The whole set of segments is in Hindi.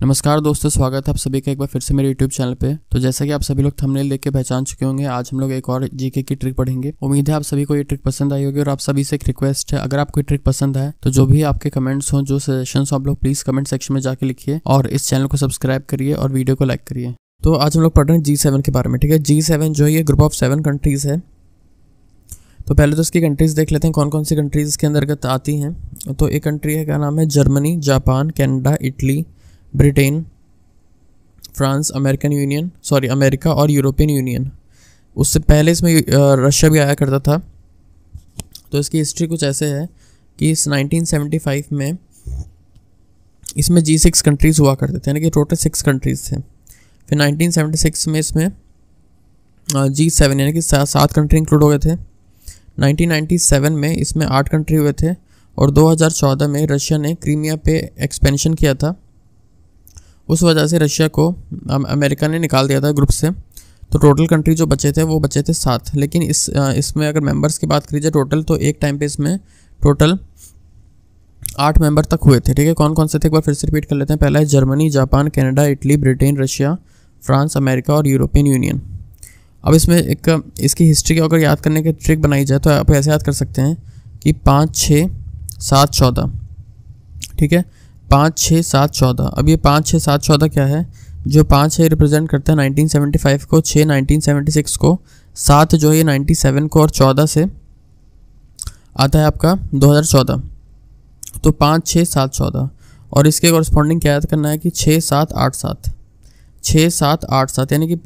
नमस्कार दोस्तों, स्वागत है आप सभी का एक बार फिर से मेरे YouTube चैनल पे। तो जैसा कि आप सभी लोग थंबनेल देख के पहचान चुके होंगे, आज हम लोग एक और जीके की ट्रिक पढ़ेंगे। उम्मीद है आप सभी को ये ट्रिक पसंद आई होगी और आप सभी से एक रिक्वेस्ट है। अगर आपको ये ट्रिक पसंद है तो जो भी आपके कमेंट्स हो, जो सजेशन हो, आप लोग प्लीज़ कमेंट सेक्शन में जाके लिखिए और इस चैनल को सब्सक्राइब करिए और वीडियो को लाइक करिए। तो आज हम लोग पढ़ रहे हैं जी सेवन के बारे में, ठीक है? जी सेवन जो है, ये ग्रुप ऑफ़ सेवन कंट्रीज़ है। तो पहले तो इसकी कंट्रीज़ देख लेते हैं कौन कौन सी कंट्रीज़ इसके अंतर्गत आती हैं। तो एक कंट्री है, क्या नाम है? Germany, Japan, Canada, Italy Britain, France, American union, sorry, America और यूरोपियन यूनियन। उससे पहले इसमें रशिया भी आया करता था। तो इसकी हिस्ट्री कुछ ऐसे है कि इस 1975 में इसमें जी सिक्स कंट्रीज़ हुआ करते थे, यानी कि टोटल सिक्स कंट्रीज़ थे। फिर 1976 में इसमें जी सेवन, यानी कि सात कंट्री इंक्लूड हो गए थे। 1997 में इसमें आठ कंट्री हुए थे और 2014 में रशिया ने क्रीमिया पे एक्सपेंशन किया था। उस वजह से रशिया को अमेरिका ने निकाल दिया था ग्रुप से। तो टोटल कंट्री जो बचे थे, वो बचे थे सात। लेकिन इस इसमें अगर मेंबर्स की बात करी जाए, टोटल तो एक टाइम पे इसमें टोटल आठ मेंबर तक हुए थे, ठीक है? कौन कौन से थे? एक बार फिर से रिपीट कर लेते हैं। पहला है Germany, Japan, Canada, Italy, Britain, Russia, France, America और यूरोपियन यूनियन। अब इसमें एक, इसकी हिस्ट्री अगर याद करने की ट्रिक बनाई जाए तो आप ऐसे याद कर सकते हैं कि पाँच, छः, सात, चौदह, ठीक है? पाँच, छः, सात, चौदह। अब ये पाँच, छः, सात, चौदह क्या है? जो पाँच है रिप्रेजेंट करता है नाइनटीन सेवेंटी फाइव को, छः, नाइनटीन सेवेंटी सिक्स को, सात जो है, ये नाइन्टी सेवन को और चौदह से आता है आपका दो हज़ार चौदह। तो पाँच, छः, सात, चौदह। और इसके कॉरस्पॉन्डिंग क्या याद करना है कि छः, सात, आठ, सात। छः, सात, आठ, सात। यानी कि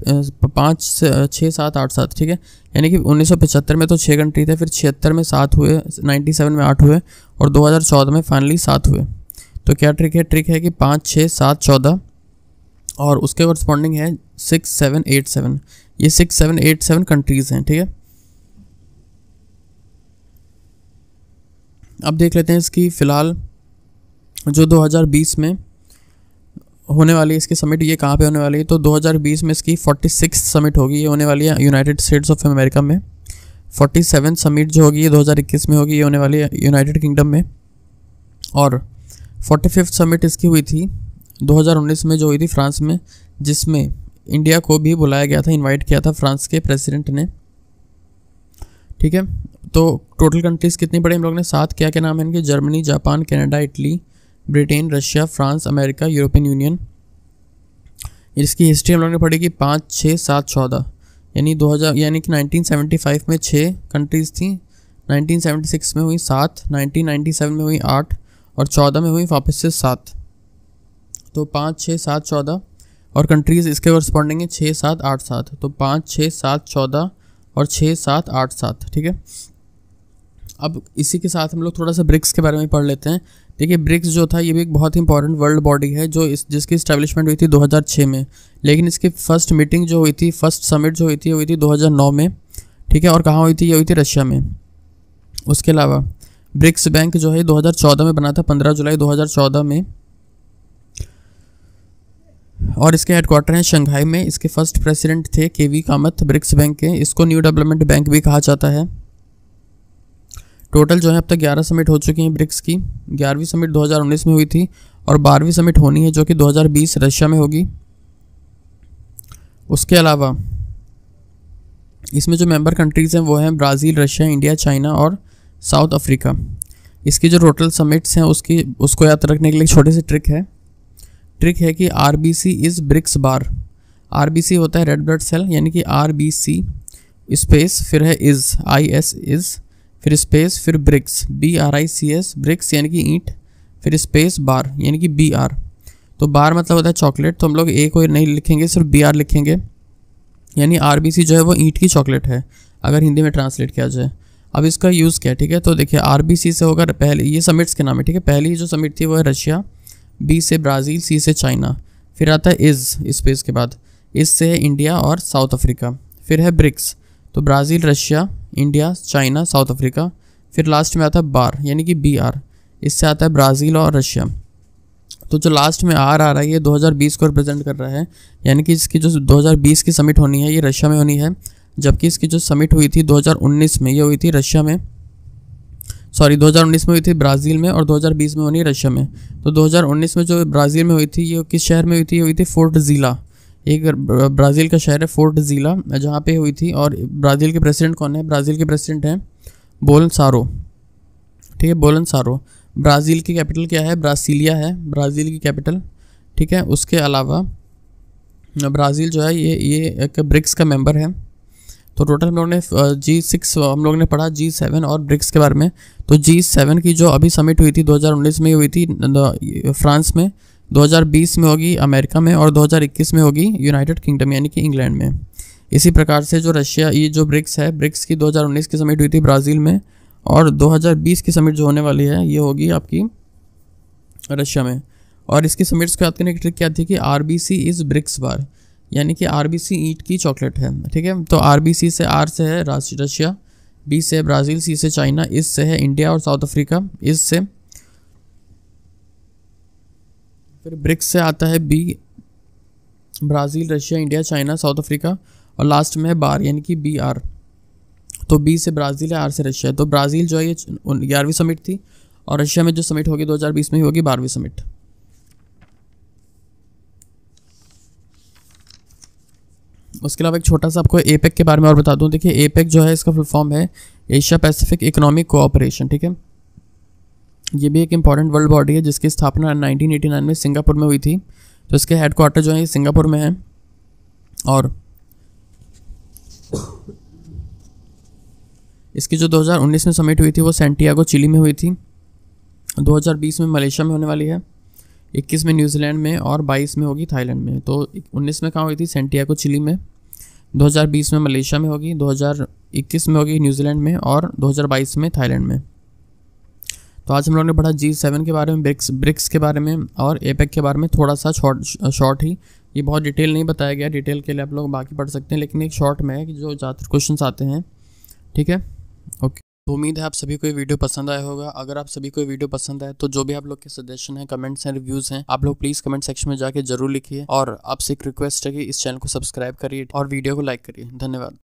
पाँच से छः, सात, आठ, सात, ठीक है? यानी कि उन्नीस सौ पचहत्तर में तो छः कंट्री थे, फिर छिहत्तर में सात हुए, नाइन्टी सेवन में आठ हुए और दो हज़ार चौदह में फाइनली सात हुए। तो क्या ट्रिक है? ट्रिक है कि पाँच छः सात, चौदह और उसके कॉरस्पॉन्डिंग है सिक्स सेवन एट सेवन ये six seven eight seven countries हैं, ठीक है? अब देख लेते हैं इसकी फ़िलहाल जो 2020 में होने वाली इसकी समिट ये कहाँ पे होने वाली है? तो 2020 में इसकी 46 समिट होगी, ये होने वाली है यूनाइटेड स्टेट्स ऑफ़ अमेरिका में। 47 समिट जो होगी, ये 2021 में होगी, ये होने वाली है यूनाइटेड किंगडम में। और फोर्टी फिफ्थ समिट इसकी हुई थी 2019 में जो हुई थी फ्रांस में, जिसमें इंडिया को भी बुलाया गया था इनवाइट किया था फ्रांस के प्रेसिडेंट ने। ठीक है? तो टोटल कंट्रीज़ कितनी पड़ी हम लोग ने सात क्या क्या नाम है इनके? Germany, Japan, Canada, Italy, Britain, Russia, France, America, European union. इसकी हिस्ट्री हम लोग ने पढ़ी कि पाँच छः सात, चौदह। यानी 2000 यानी कि 1975 में छः कंट्रीज़ थी 1976 में हुई सात 1997 में हुई आठ और चौदह में हुई वापस से सात। तो पाँच छः सात, चौदह। और कंट्रीज़ इसके करस्पॉन्डिंग है छः सात, आठ, सात। तो पाँच छः सात, चौदह और छः सात, आठ, सात, ठीक है? अब इसी के साथ हम लोग थोड़ा सा ब्रिक्स के बारे में पढ़ लेते हैं। देखिए ब्रिक्स जो था, ये भी एक बहुत ही इंपॉर्टेंट वर्ल्ड बॉडी है, जो इस, जिसकी इस्टेब्लिशमेंट हुई थी 2006 में। लेकिन इसकी फ़र्स्ट मीटिंग जो हुई थी फ़र्स्ट समिट जो हुई थी हुई थी 2009 में, ठीक है? और कहाँ हुई थी? ये हुई थी रशिया में। उसके अलावा ब्रिक्स बैंक जो है 2014 में बना था 15 जुलाई 2014 में। और इसके हेडक्वार्टर हैं शंघाई में। इसके फ़र्स्ट प्रेसिडेंट थे के वी कामत, ब्रिक्स बैंक के। इसको न्यू डेवलपमेंट बैंक भी कहा जाता है। टोटल जो है अब तक ग्यारह समिट हो चुकी हैं ब्रिक्स की। ग्यारहवीं समिट 2019 में हुई थी और बारहवीं समिट होनी है जो कि 2020 रशिया में होगी। उसके अलावा इसमें जो मेंबर कंट्रीज़ हैं वो हैं ब्राज़ील, रशिया, इंडिया, चाइना और साउथ अफ्रीका। इसकी जो टोटल समिट्स हैं, उसकी, उसको याद रखने के लिए छोटी सी ट्रिक है। ट्रिक है कि R B C is BRICS bar R B C होता है रेड ब्लड सेल यानी कि आर बी सी स्पेस फिर है इज़ आई एस इज़ फिर स्पेस फिर BRICS B R I C S BRICS यानी कि ईंट, फिर स्पेस बार यानी कि बी आर तो बार मतलब होता है चॉकलेट तो हम लोग ए को नहीं लिखेंगे, सिर्फ़ बी आर लिखेंगे। यानी आर बी सी जो है, वो ईंट की चॉकलेट है, अगर हिंदी में ट्रांसलेट किया जाए। अब इसका यूज़ क्या ठीक है? तो देखिए आर बी सी से होगा, पहले, ये समिट्स के नाम है, ठीक है? पहली जो समिट थी, वो है रशिया बी से ब्राज़ील सी से चाइना, फिर आता है इज़ स्पेस के बाद। इस से है इंडिया और साउथ अफ्रीका फिर है ब्रिक्स तो Brazil, Russia India China South Africa फिर लास्ट में आता है बार, यानी कि बी आर इससे आता है ब्राज़ील और रशिया। तो जो लास्ट में आर आ रहा है, ये 2020 को रिप्रेजेंट कर रहा है, यानी कि इसकी जो 2020 की समिट होनी है, ये रशिया में होनी है जबकि इसकी जो समिट हुई थी 2019 में, ये हुई थी रशिया में। सॉरी 2019 में हुई थी ब्राज़ील में और 2020 में होनी रशिया में। तो 2019 में जो ब्राज़ील में हुई थी, ये किस शहर में हुई थी? ये हुई थी फोर्ट ज़िला। एक ब्राज़ील का शहर है फोर्ट ज़िला, जहाँ पे हुई थी और ब्राज़ील के प्रेसिडेंट कौन है? ब्राज़ील के प्रेसिडेंट हैं बोलन सारो ठीक है बोलन सारो ब्राज़ील की कैपिटल क्या है? ब्रासीलिया है, ब्राज़ील की कैपिटल। ठीक है, उसके अलावा ब्राज़ील जो है, ये ये एक ब्रिक्स का मेंबर है। तो टोटल हम लोगों ने जी सिक्स हम लोगों ने पढ़ा जी सेवन और ब्रिक्स के बारे में। तो जी सेवन की जो अभी समिट हुई थी 2019 में हुई थी फ्रांस में 2020 में होगी अमेरिका में और 2021 में होगी यूनाइटेड किंगडम यानी कि इंग्लैंड में। इसी प्रकार से जो रशिया, ये जो ब्रिक्स है ब्रिक्स की 2019 की समिट हुई थी ब्राज़ील में और 2020 की समिट जो होने वाली है, ये होगी आपकी रशिया में। और इसकी समिट्स को याद करने की ट्रिक क्या थी कि R B C is BRICS bar यानी कि आर बी सी ईट की चॉकलेट है, ठीक है? तो आर बी सी से आर से है रशिया, बी से ब्राज़ील, सी से चाइना, इस से है इंडिया और साउथ अफ्रीका, इस से फिर ब्रिक्स से आता है B, Brazil, Russia, India, China, South Africa और लास्ट में है बार, यानी कि बी आर। तो बी से ब्राज़ील है, आर से रशिया तो ब्राज़ील जो है, ये ग्यारहवीं समिट थी और रशिया में जो समिट होगी 2020 में ही होगी बारहवीं समिट। उसके अलावा एक छोटा सा आपको एपेक के बारे में और बता दूँ। देखिए एपेक जो है, इसका फुल फॉर्म है एशिया पैसिफिक इकोनॉमिक कोऑपरेशन ठीक है? ये भी एक इंपॉर्टेंट वर्ल्ड बॉडी है, जिसकी स्थापना 1989 में सिंगापुर में हुई थी। तो इसके हेडक्वार्टर जो है सिंगापुर में है। और इसकी जो 2019 में समिट हुई थी, वो सेंटियागो चिली में हुई थी। 2020 में मलेशिया में होने वाली है। 21 में न्यूजीलैंड में और 22 में होगी थाईलैंड में। तो 19 में कहाँ हुई थी? सेंटियागो, चिली में। 2020 में मलेशिया में होगी 2021 में होगी न्यूजीलैंड में और 2022 में थाईलैंड में। तो आज हम लोगों ने पढ़ा जी सेवन के बारे में, ब्रिक्स ब्रिक्स के बारे में और एपेक के बारे में। थोड़ा सा शॉर्ट शॉर्ट ही, ये बहुत डिटेल नहीं बताया गया, डिटेल के लिए आप लोग बाकी पढ़ सकते हैं, लेकिन एक शॉर्ट में है कि जो ज़्यादातर क्वेश्चन आते हैं, ठीक है? ओके। तो उम्मीद है आप सभी को ये वीडियो पसंद आया होगा। अगर आप सभी को ये वीडियो पसंद आए तो जो भी आप लोग के सजेशन है कमेंट्स हैं रिव्यूज़ हैं, आप लोग प्लीज़ कमेंट सेक्शन में जाके ज़रूर लिखिए। और आपसे एक रिक्वेस्ट है कि इस चैनल को सब्सक्राइब करिए और वीडियो को लाइक करिए। धन्यवाद।